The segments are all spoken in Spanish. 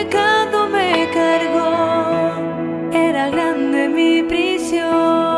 pecado me cargó, era grande mi prisión.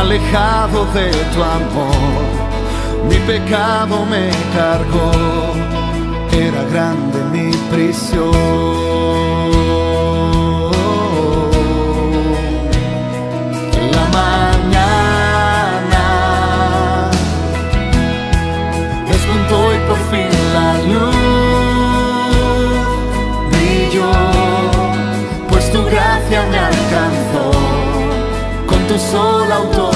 alejado de tu amor, mi pecado me cargó, era grande mi prisión. solo autor.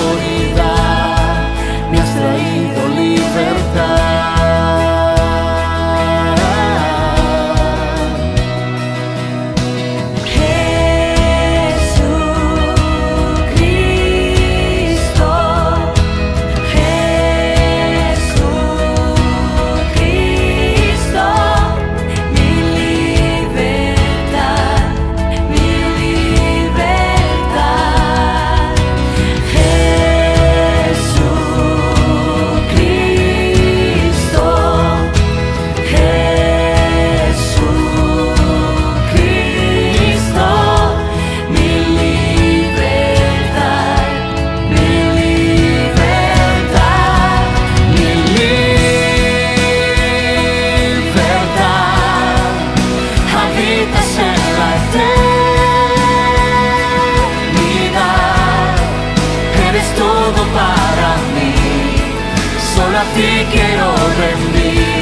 have quiero over me.